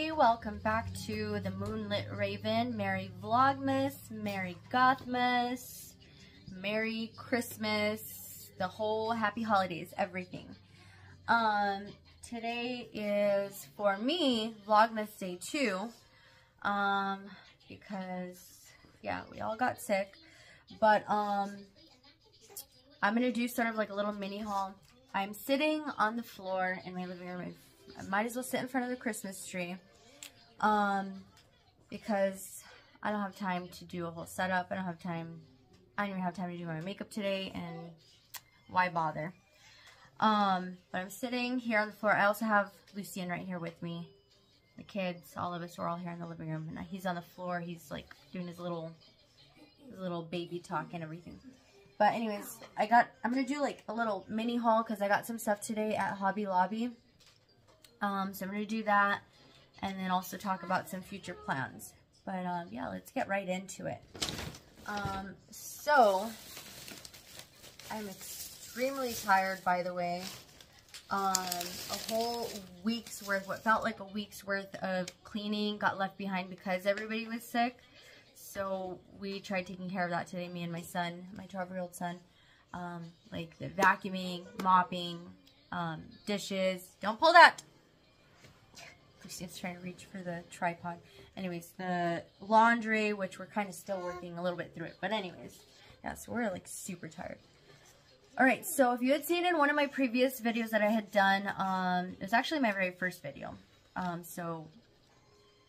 Everybody, welcome back to the Moonlit Raven, Merry Vlogmas, Merry Gothmas, Merry Christmas, the whole Happy Holidays, everything. Um, today is, for me, Vlogmas Day 2, um, because, yeah, we all got sick, but, um, I'm going to do sort of like a little mini haul. I'm sitting on the floor in my living room. I might as well sit in front of the Christmas tree. Um, because I don't have time to do a whole setup. I don't have time. I don't even have time to do my makeup today. And why bother? Um, but I'm sitting here on the floor. I also have Lucien right here with me. The kids, all of us, are all here in the living room. And he's on the floor. He's like doing his little, his little baby talk and everything. But anyways, I got, I'm to do like a little mini haul because I got some stuff today at Hobby Lobby. Um, so I'm to do that and then also talk about some future plans. But um, yeah, let's get right into it. Um, so, I'm extremely tired, by the way. Um, a whole week's worth, what felt like a week's worth of cleaning got left behind because everybody was sick. So we tried taking care of that today, me and my son, my 12-year-old son. Um, like the vacuuming, mopping, um, dishes. Don't pull that! Christine's trying to reach for the tripod. Anyways, the laundry, which we're kind of still working a little bit through it. But anyways, yeah, so we're like super tired. Alright, so if you had seen in one of my previous videos that I had done, um, it was actually my very first video. Um, so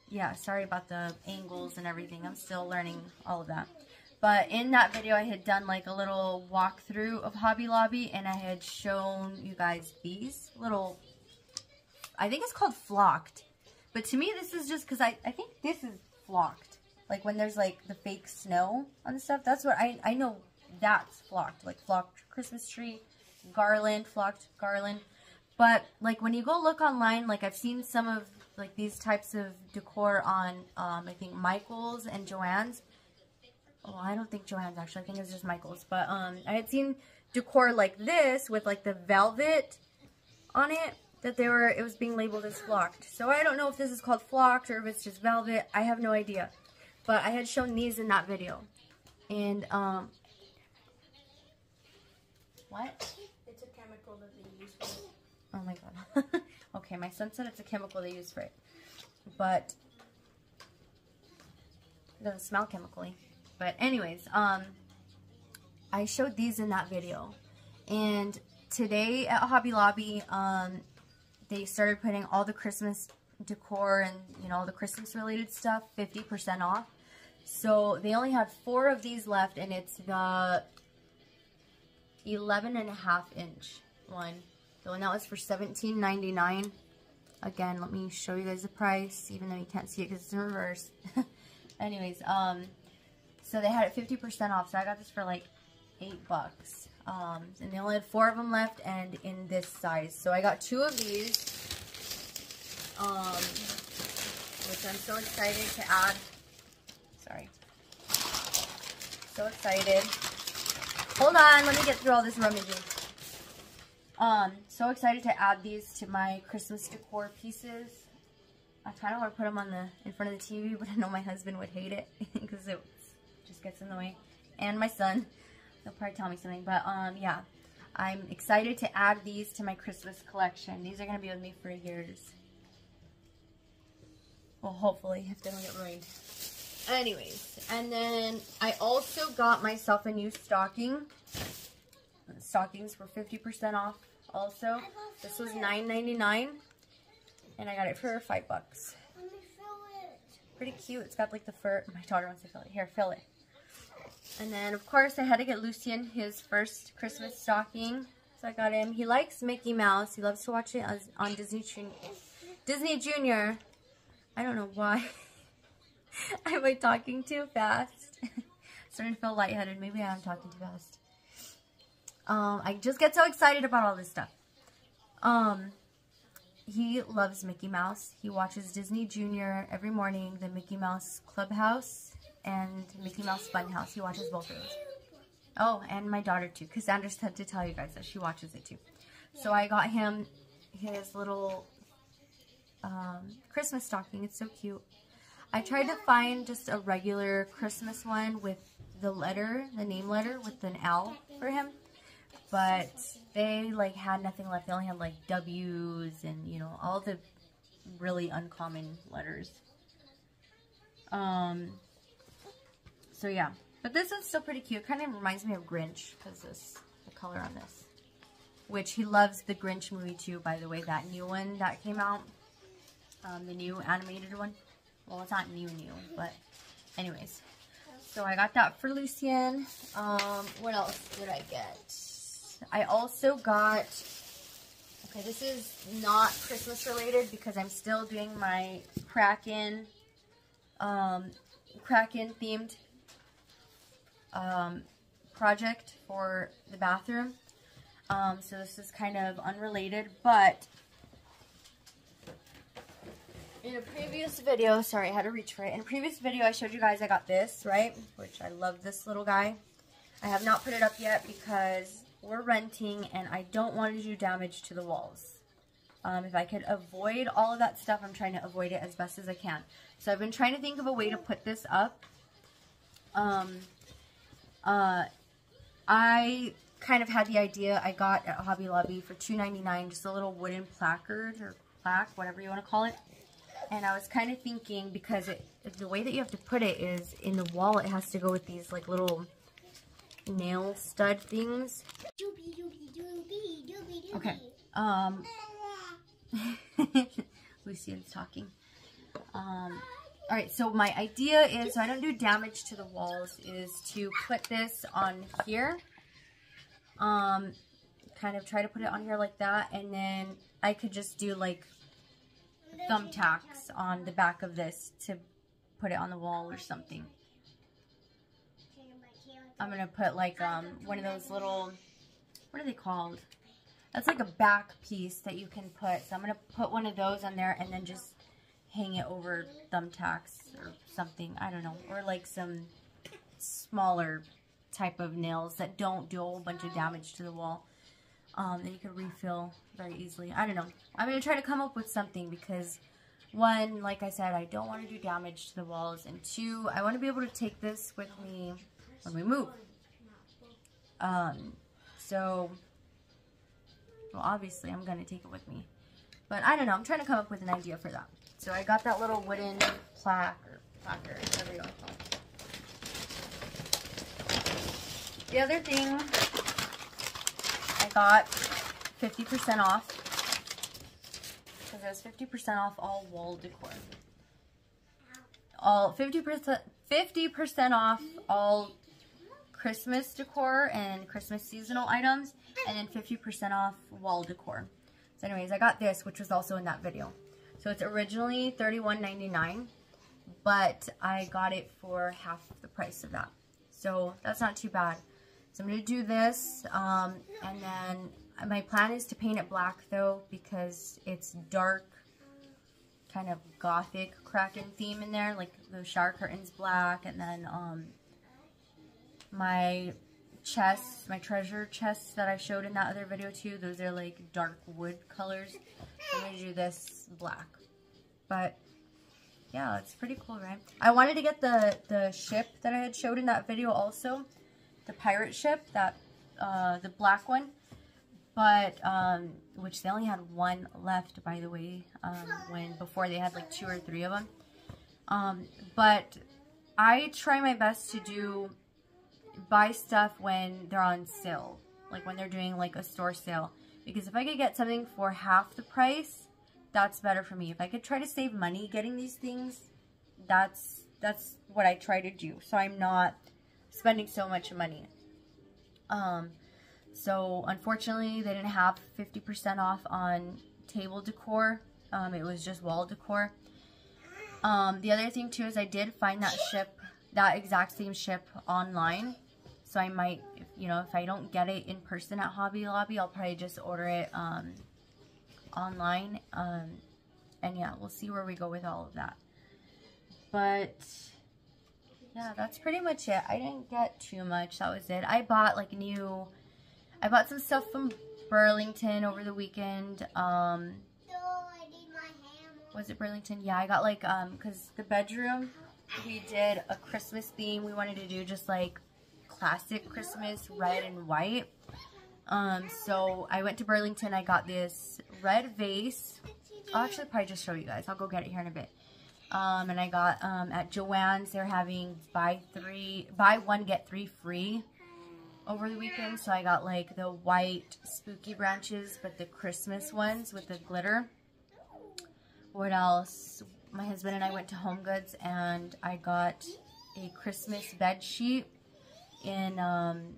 yeah, sorry about the angles and everything. I'm still learning all of that. But in that video, I had done like a little walkthrough of Hobby Lobby, and I had shown you guys these little, I think it's called flocked. But to me, this is just because I, I think this is flocked. Like when there's like the fake snow on the stuff, that's what I, I know that's flocked. Like flocked Christmas tree, garland, flocked garland. But like when you go look online, like I've seen some of like these types of decor on, um, I think Michael's and Joann's. Oh, I don't think Joann's actually. I think it's just Michael's. But um, I had seen decor like this with like the velvet on it that they were, it was being labeled as flocked. So I don't know if this is called flocked or if it's just velvet. I have no idea. But I had shown these in that video. And, um, what? It's a chemical that they use for it. Oh my god. okay, my son said it's a chemical they use for it. But it doesn't smell chemically. But anyways, um I showed these in that video. And today at Hobby Lobby, um they started putting all the Christmas decor and you know all the Christmas related stuff 50% off. So they only had four of these left and it's the 11 and a half inch one. The one that was for $17.99. Again, let me show you guys the price, even though you can't see it because it's in reverse. Anyways, um, so they had it 50% off, so I got this for like 8 bucks. Um, and they only had 4 of them left and in this size. So I got two of these, um, which I'm so excited to add. Sorry. So excited. Hold on, let me get through all this rummaging. Um, so excited to add these to my Christmas decor pieces. I kind of want to put them on the in front of the TV, but I know my husband would hate it because it just gets in the way. And my son, he'll probably tell me something. But um, yeah, I'm excited to add these to my Christmas collection. These are going to be with me for years. Well, hopefully, if they don't get ruined. Anyways, and then I also got myself a new stocking. The stockings were 50% off also. This was $9.99 and I got it for 5 bucks. Let me fill it. Pretty cute. It's got like the fur. My daughter wants to fill it. Here, fill it. And then, of course, I had to get Lucien his first Christmas stocking. So I got him. He likes Mickey Mouse. He loves to watch it on Disney Junior. Disney Junior. I don't know why. Am I talking too fast? Starting to feel lightheaded. Maybe I'm talking too fast. Um, I just get so excited about all this stuff. Um, he loves Mickey Mouse. He watches Disney Junior every morning, the Mickey Mouse Clubhouse and Mickey Mouse Funhouse. He watches both of those. Oh, and my daughter too. Cassandra said to tell you guys that she watches it too. So I got him his little um, Christmas stocking. It's so cute. I tried to find just a regular Christmas one with the letter, the name letter with an L for him. But they like had nothing left. They only had like W's and you know all the really uncommon letters. Um. So yeah, but this is still pretty cute. It kind of reminds me of Grinch because this the color on this, which he loves the Grinch movie too. By the way, that new one that came out, um, the new animated one. Well, it's not new new, but anyways. So I got that for Lucian. Um, what else did I get? I also got, okay, this is not Christmas related because I'm still doing my Kraken, um, Kraken themed um, project for the bathroom. Um, so this is kind of unrelated, but in a previous video, sorry, I had to reach for it. In a previous video, I showed you guys I got this, right? Which I love this little guy. I have not put it up yet because we're renting and I don't want to do damage to the walls. Um, if I could avoid all of that stuff, I'm trying to avoid it as best as I can. So I've been trying to think of a way to put this up. Um, uh, I kind of had the idea I got at Hobby Lobby for $2.99, just a little wooden placard or plaque, whatever you want to call it. And I was kind of thinking because it, the way that you have to put it is in the wall, it has to go with these like little nail stud things. Okay. Um, Lucian's talking. Um, all right, so my idea is, so I don't do damage to the walls, is to put this on here. Um, kind of try to put it on here like that, and then I could just do like thumbtacks on the back of this to put it on the wall or something. I'm going to put like um, one of those little, what are they called? That's like a back piece that you can put. So I'm going to put one of those on there and then just hang it over thumbtacks or something. I don't know. Or like some smaller type of nails that don't do a whole bunch of damage to the wall. Um, that you can refill very easily. I don't know. I'm going to try to come up with something because one, like I said, I don't want to do damage to the walls. And two, I want to be able to take this with me when we move. Um, so, well, obviously I'm going to take it with me. But I don't know. I'm trying to come up with an idea for that. So I got that little wooden plaque or placard, whatever you want to call it. The other thing I got 50% off because it was 50% off all wall decor. All 50% 50% off all Christmas decor and Christmas seasonal items, and then 50% off wall decor. So anyways, I got this, which was also in that video. So it's originally $31.99, but I got it for half the price of that. So that's not too bad. So I'm going to do this, um, and then my plan is to paint it black though, because it's dark, kind of gothic Kraken theme in there, like the shower curtains black, and then um, my chests, my treasure chests that I showed in that other video too, those are like dark wood colors. I'm going to do this black. But yeah, it's pretty cool, right? I wanted to get the, the ship that I had showed in that video also. The pirate ship, that uh, the black one. But, um, which they only had one left, by the way, um, when before they had like two or three of them. Um, but I try my best to do buy stuff when they're on sale. Like when they're doing like a store sale. Because if I could get something for half the price, that's better for me. If I could try to save money getting these things, that's that's what I try to do. So I'm not spending so much money. Um, so unfortunately, they didn't have 50% off on table decor. Um, it was just wall decor. Um, the other thing too is I did find that ship, that exact same ship online. So I might, you know, if I don't get it in person at Hobby Lobby, I'll probably just order it um, online. Um, and yeah, we'll see where we go with all of that. But yeah, that's pretty much it. I didn't get too much. That was it. I bought like new, I bought some stuff from Burlington over the weekend. Um, was it Burlington? Yeah, I got like, um, because the bedroom, we did a Christmas theme. We wanted to do just like classic Christmas, red and white. Um, so I went to Burlington. I got this red vase. I'll actually probably just show you guys. I'll go get it here in a bit. Um, and I got um, at Joann's, they're having buy three, buy one, get three free over the weekend. So I got like the white spooky branches, but the Christmas ones with the glitter. What else? My husband and I went to Home Goods and I got a Christmas bed sheet in, um,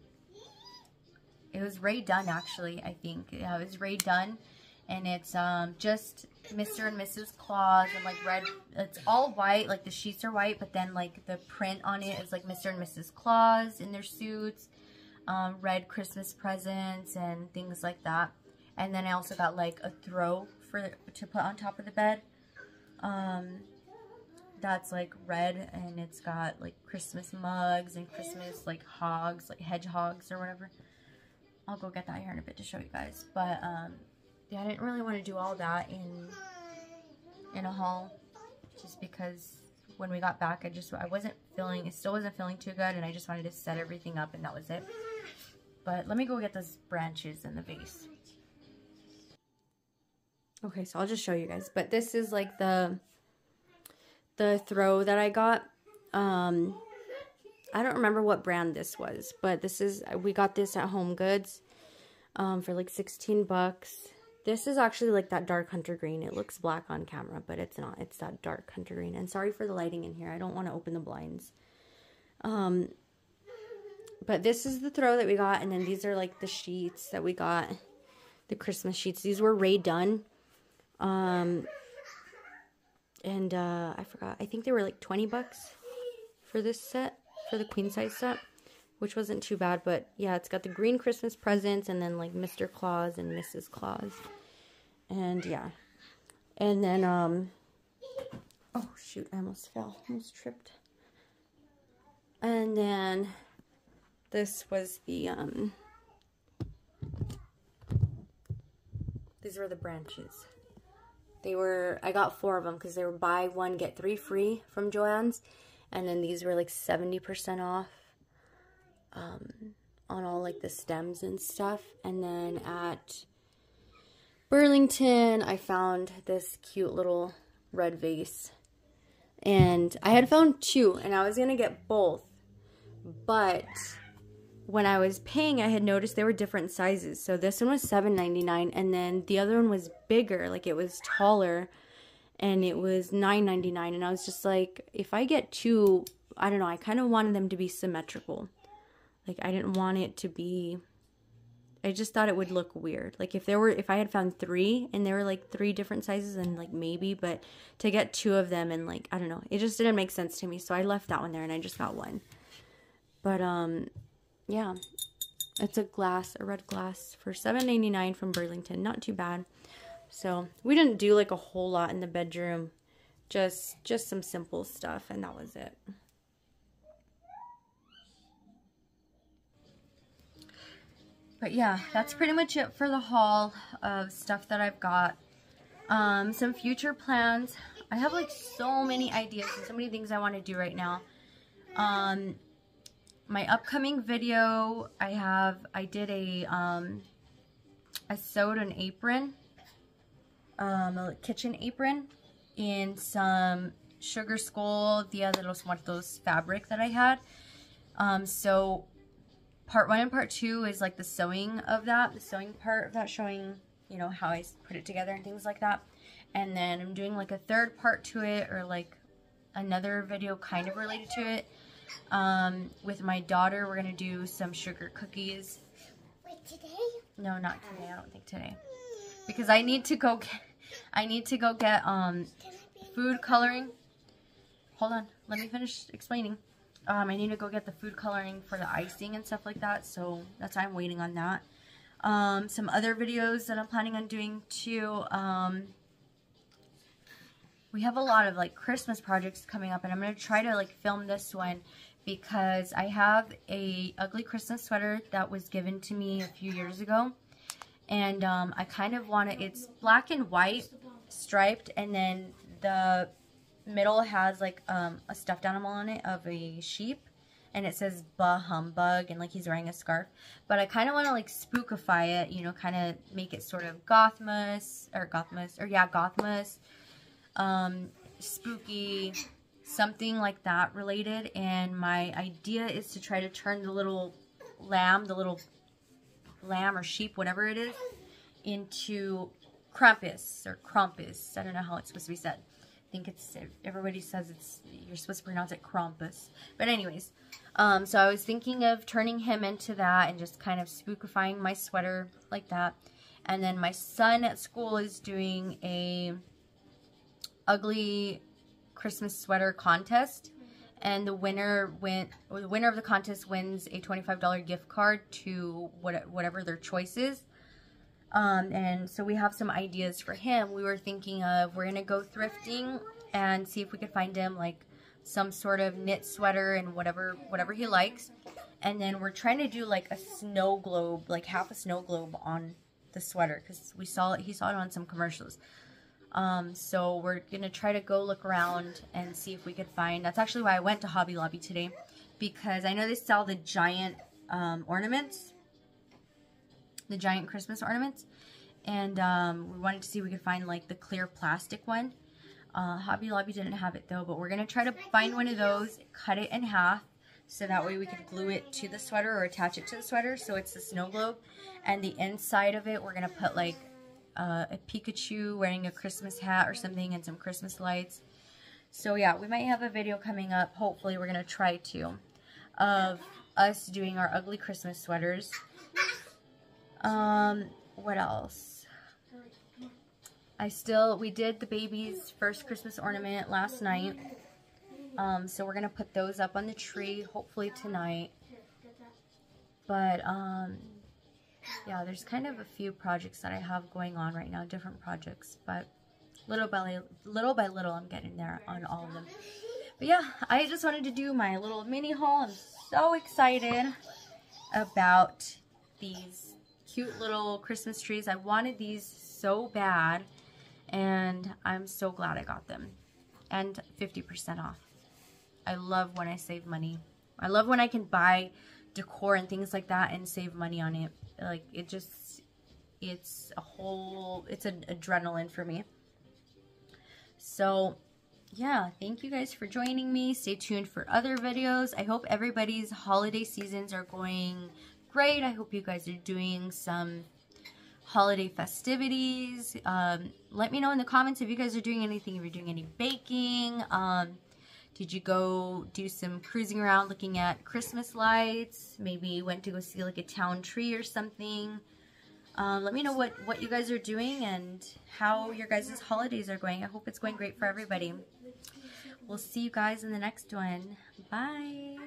it was Rae Dunn actually, I think. Yeah, it was Rae Dunn. And it's um, just Mr. and Mrs. Claus and like red, it's all white, like the sheets are white, but then like the print on it is like Mr. and Mrs. Claus in their suits, um, red Christmas presents and things like that. And then I also got like a throw for to put on top of the bed. Um, that's like red and it's got like Christmas mugs and Christmas like hogs, like hedgehogs or whatever. I'll go get that here in a bit to show you guys. But um, yeah, I didn't really want to do all that in in a haul just because when we got back, I just, I wasn't feeling, it still wasn't feeling too good, and I just wanted to set everything up, and that was it. But let me go get those branches in the vase. Okay, so I'll just show you guys. But this is like the, the throw that I got. Um, I don't remember what brand this was, but this is, we got this at Home Goods um, for like 16 bucks. This is actually like that dark hunter green. It looks black on camera, but it's not. It's that dark hunter green. And sorry for the lighting in here. I don't want to open the blinds. Um, but this is the throw that we got. And then these are like the sheets that we got. The Christmas sheets. These were Rae Dunn. Um, and uh, I forgot. I think they were like 20 bucks for this set. For the queen size set which wasn't too bad. But yeah, it's got the green Christmas presents and then like Mr. Claus and Mrs. Claus. And yeah. And then, um, oh shoot, I almost fell, almost tripped. And then this was the, um, these were the branches. They were, I got four of them because they were buy one, get three free from Joann's. And then these were like 70% off um, on all like the stems and stuff. And then at Burlington, I found this cute little red vase. And I had found two, and I was going to get both. But when I was paying, I had noticed they were different sizes. So this one was $7.99, and then the other one was bigger, like it was taller, and it was $9.99. And I was just like, if I get two, I don't know, I kind of wanted them to be symmetrical. Like I didn't want it to be I just thought it would look weird. Like if there were if I had found 3 and there were like 3 different sizes and like maybe, but to get two of them and like I don't know, it just didn't make sense to me. So I left that one there and I just got one. But um yeah. It's a glass, a red glass for $7.99 from Burlington. Not too bad. So, we didn't do like a whole lot in the bedroom. Just just some simple stuff and that was it. But yeah, that's pretty much it for the haul of stuff that I've got. Um, some future plans. I have like so many ideas and so many things I want to do right now. Um, my upcoming video, I have, I did a, um, I sewed an apron, um, a kitchen apron in some Sugar Skull Dia de los Muertos fabric that I had. Um, so part one and part two is like the sewing of that, the sewing part of that showing, you know, how I put it together and things like that. And then I'm doing like a third part to it or like another video kind of related to it. Um, with my daughter, we're going to do some sugar cookies. Wait, today? No, not today. I don't think today. Because I need to go get, I need to go get, um, food coloring. Hold on. Let me finish explaining. Um, I need to go get the food coloring for the icing and stuff like that. So that's why I'm waiting on that. Um, some other videos that I'm planning on doing too. Um, we have a lot of like Christmas projects coming up and I'm going to try to like film this one because I have a ugly Christmas sweater that was given to me a few years ago. And um, I kind of want to, it's black and white striped and then the middle has like um, a stuffed animal on it of a sheep and it says bah humbug and like he's wearing a scarf but I kind of want to like spookify it you know kind of make it sort of gothmas or gothmas or yeah gothmas um, spooky something like that related and my idea is to try to turn the little lamb the little lamb or sheep whatever it is into Krampus or Krampus. I don't know how it's supposed to be said. I think it's, everybody says it's, you're supposed to pronounce it Krampus. But anyways, um, so I was thinking of turning him into that and just kind of spookifying my sweater like that. And then my son at school is doing a ugly Christmas sweater contest. And the winner went, the winner of the contest wins a $25 gift card to what, whatever their choice is. Um, and so we have some ideas for him. We were thinking of, we're going to go thrifting and see if we could find him like some sort of knit sweater and whatever, whatever he likes. And then we're trying to do like a snow globe, like half a snow globe on the sweater because we saw it, he saw it on some commercials. Um, so we're to try to go look around and see if we could find, that's actually why I went to Hobby Lobby today because I know they sell the giant um, ornaments the giant Christmas ornaments. And um, we wanted to see if we could find like the clear plastic one. Uh, Hobby Lobby didn't have it though, but we're to try to find one of those, cut it in half, so that way we can glue it to the sweater or attach it to the sweater so it's the snow globe. And the inside of it, we're going to put like uh, a Pikachu wearing a Christmas hat or something and some Christmas lights. So yeah, we might have a video coming up, hopefully we're going to try to, of us doing our ugly Christmas sweaters. Um, what else? I still, we did the baby's first Christmas ornament last night. Um, so we're going to put those up on the tree, hopefully tonight. But, um, yeah, there's kind of a few projects that I have going on right now, different projects. But little by little, by little I'm getting there on all of them. But yeah, I just wanted to do my little mini haul. I'm so excited about these cute little Christmas trees. I wanted these so bad, and I'm so glad I got them. And 50% off. I love when I save money. I love when I can buy decor and things like that and save money on it. Like, it just, it's a whole, it's an adrenaline for me. So, yeah, thank you guys for joining me. Stay tuned for other videos. I hope everybody's holiday seasons are going great. I hope you guys are doing some holiday festivities. Um, let me know in the comments if you guys are doing anything, if you're doing any baking. Um, did you go do some cruising around looking at Christmas lights? Maybe went to go see like a town tree or something. Um, let me know what, what you guys are doing and how your guys' holidays are going. I hope it's going great for everybody. We'll see you guys in the next one. Bye.